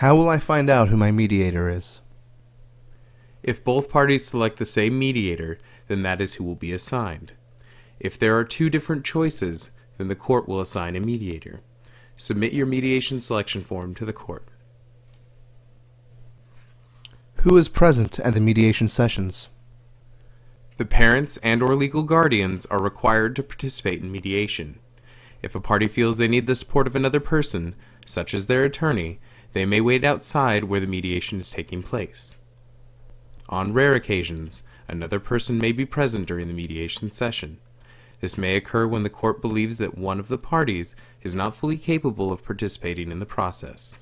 How will I find out who my mediator is? If both parties select the same mediator, then that is who will be assigned. If there are two different choices, then the court will assign a mediator. Submit your mediation selection form to the court. Who is present at the mediation sessions? The parents and or legal guardians are required to participate in mediation. If a party feels they need the support of another person, such as their attorney, they may wait outside where the mediation is taking place. On rare occasions, another person may be present during the mediation session. This may occur when the court believes that one of the parties is not fully capable of participating in the process.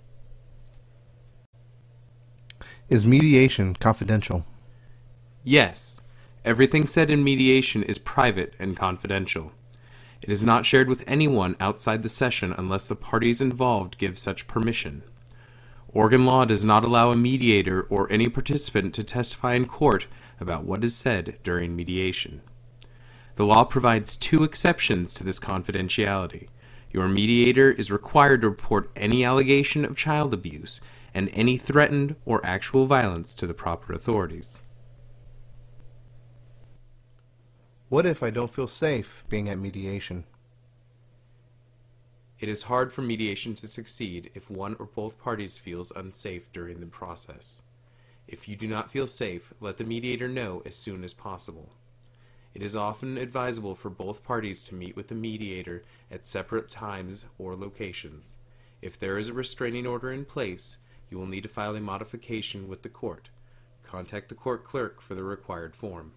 Is mediation confidential? Yes, everything said in mediation is private and confidential. It is not shared with anyone outside the session unless the parties involved give such permission. Oregon law does not allow a mediator or any participant to testify in court about what is said during mediation. The law provides two exceptions to this confidentiality. Your mediator is required to report any allegation of child abuse and any threatened or actual violence to the proper authorities. What if I don't feel safe being at mediation? It is hard for mediation to succeed if one or both parties feels unsafe during the process. If you do not feel safe, let the mediator know as soon as possible. It is often advisable for both parties to meet with the mediator at separate times or locations. If there is a restraining order in place, you will need to file a modification with the court. Contact the court clerk for the required form.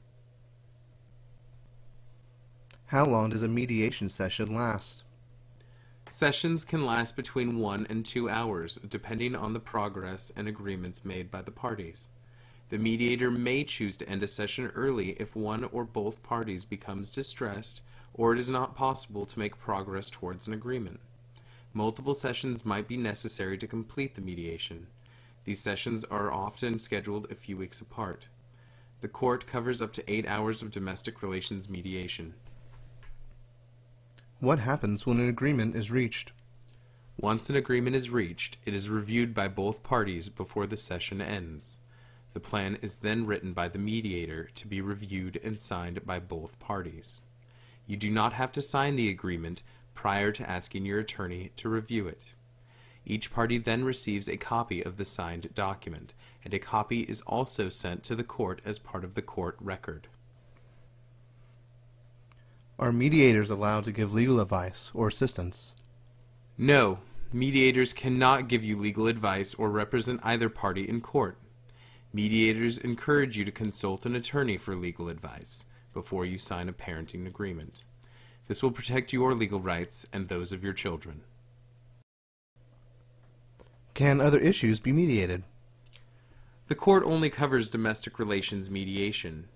How long does a mediation session last? Sessions can last between one and two hours, depending on the progress and agreements made by the parties. The mediator may choose to end a session early if one or both parties becomes distressed or it is not possible to make progress towards an agreement. Multiple sessions might be necessary to complete the mediation. These sessions are often scheduled a few weeks apart. The court covers up to eight hours of domestic relations mediation. What happens when an agreement is reached? Once an agreement is reached, it is reviewed by both parties before the session ends. The plan is then written by the mediator to be reviewed and signed by both parties. You do not have to sign the agreement prior to asking your attorney to review it. Each party then receives a copy of the signed document, and a copy is also sent to the court as part of the court record. Are mediators allowed to give legal advice or assistance? No, mediators cannot give you legal advice or represent either party in court. Mediators encourage you to consult an attorney for legal advice before you sign a parenting agreement. This will protect your legal rights and those of your children. Can other issues be mediated? The court only covers domestic relations mediation.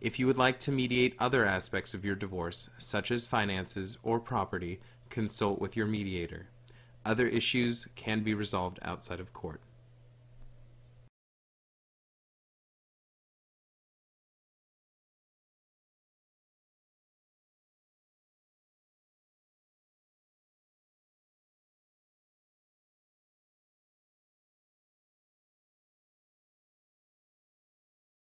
If you would like to mediate other aspects of your divorce, such as finances or property, consult with your mediator. Other issues can be resolved outside of court.